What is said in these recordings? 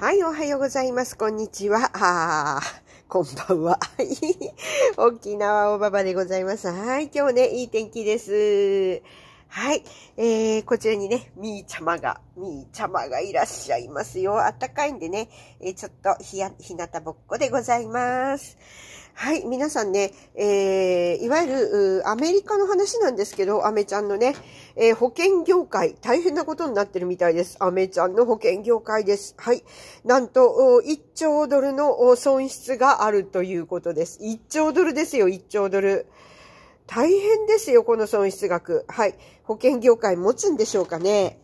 はい、おはようございます。こんにちは。あ こんばんは。沖縄おばばでございます。はい、今日ね、いい天気です。はい、えー、こちらにね、みーちゃまが、みーちゃまがいらっしゃいますよ。あったかいんでね、えー、ちょっとひや、ひなたぼっこでございます。はい、皆さんね、えー、いわゆる、アメリカの話なんですけど、アメちゃんのね、えー、保険業界、大変なことになってるみたいです。アメちゃんの保険業界です。はい。なんと、1兆ドルの損失があるということです。1兆ドルですよ、1兆ドル。大変ですよ、この損失額。はい。保険業界持つんでしょうかね。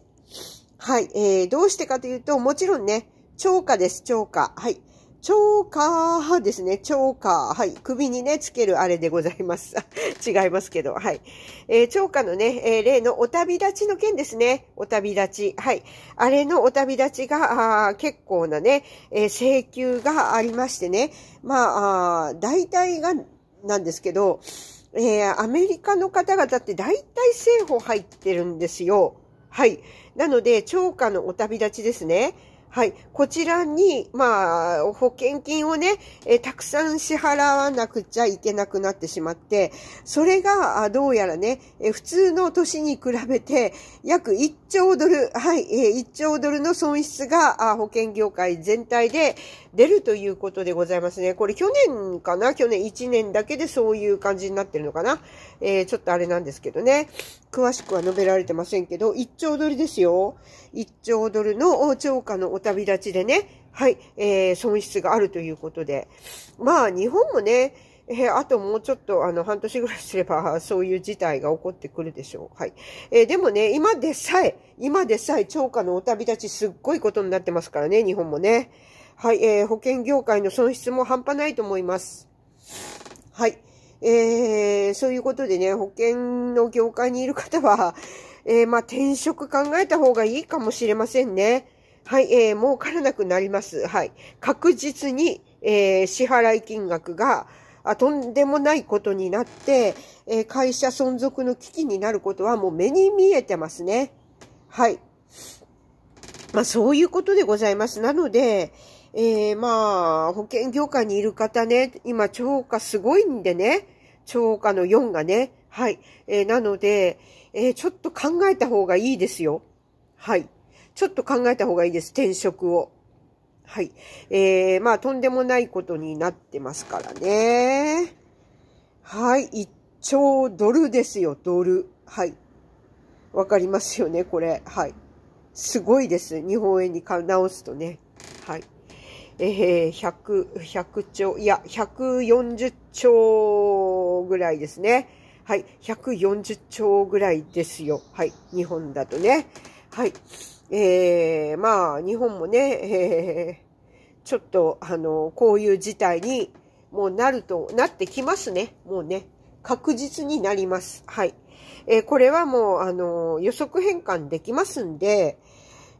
はい。えー、どうしてかというと、もちろんね、超過です、超過。はい。チョーカーですね。チョーカー。はい。首にね、つけるあれでございます。違いますけど。はい。えー、チョーカーのね、えー、例のお旅立ちの件ですね。お旅立ち。はい。あれのお旅立ちが、あ結構なね、えー、請求がありましてね。まあ、あ大体が、なんですけど、えー、アメリカの方々って大体政府入ってるんですよ。はい。なので、超過のお旅立ちですね。はい。こちらに、まあ、保険金をね、えたくさん支払わなくちゃいけなくなってしまって、それが、どうやらね、え普通の年に比べて、約1兆ドル、はい、え1兆ドルの損失が、保険業界全体で出るということでございますね。これ去年かな？去年1年だけでそういう感じになってるのかな？えー、ちょっとあれなんですけどね。詳しくは述べられてませんけど、1兆ドルですよ。1兆ドルの超過のお旅立ちでね、はい、えー、損失があるということで。まあ、日本もね、えー、あともうちょっと、あの、半年ぐらいすれば、そういう事態が起こってくるでしょう。はい。えー、でもね、今でさえ、今でさえ、超過のお旅立ち、すっごいことになってますからね、日本もね。はい、えー、保険業界の損失も半端ないと思います。はい。えー、そういうことでね、保険の業界にいる方は、えー、まあ、転職考えた方がいいかもしれませんね。はい、えー、儲からなくなります。はい。確実に、えー、支払い金額が、あとんでもないことになって、えー、会社存続の危機になることはもう目に見えてますね。はい。まあ、そういうことでございます。なので、えー、まあ、保険業界にいる方ね、今、超過すごいんでね、超過の4がね、はい。えー、なので、えー、ちょっと考えた方がいいですよ。はい。ちょっと考えた方がいいです。転職を。はい。えー、まあ、とんでもないことになってますからね。はい。1兆ドルですよ、ドル。はい。わかりますよね、これ。はい。すごいです。日本円に直すとね。はい。えー、100、100兆、いや、140兆ぐらいですね。はい。140兆ぐらいですよ。はい。日本だとね。はい。えー、まあ、日本もね、えー、ちょっと、あの、こういう事態にもうなると、なってきますね。もうね。確実になります。はい。えー、これはもう、あの、予測変換できますんで、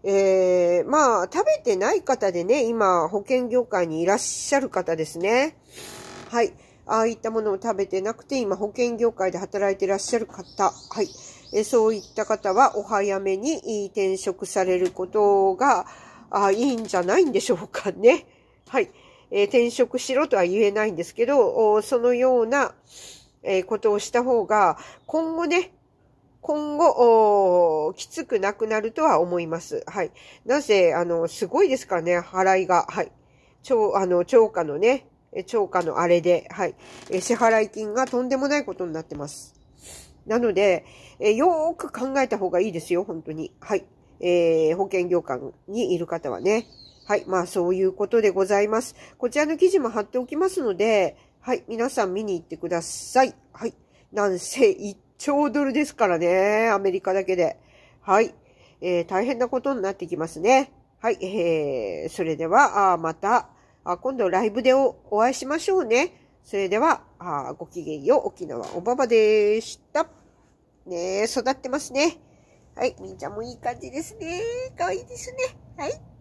えー、まあ、食べてない方でね、今、保険業界にいらっしゃる方ですね。はい。ああいったものを食べてなくて、今、保険業界で働いていらっしゃる方。はい。えそういった方は、お早めに転職されることが、あいいんじゃないんでしょうかね。はい。えー、転職しろとは言えないんですけど、そのような、えことをした方が、今後ね、今後、きつくなくなるとは思います。はい。なぜ、あの、すごいですからね、払いが。はい。超、あの、超過のね、超過のあれで、はい。支払い金がとんでもないことになってます。なので、えよーく考えた方がいいですよ、本当に。はい。えー、保険業界にいる方はね。はい。まあ、そういうことでございます。こちらの記事も貼っておきますので、はい。皆さん見に行ってください。はい。なんせ、兆ドルですからね。アメリカだけで。はい。えー、大変なことになってきますね。はい。えー、それでは、あまたあ、今度ライブでお会いしましょうね。それでは、あごきげんよう。沖縄おばばでした。ね育ってますね。はい。みーちゃんもいい感じですね。かわいいですね。はい。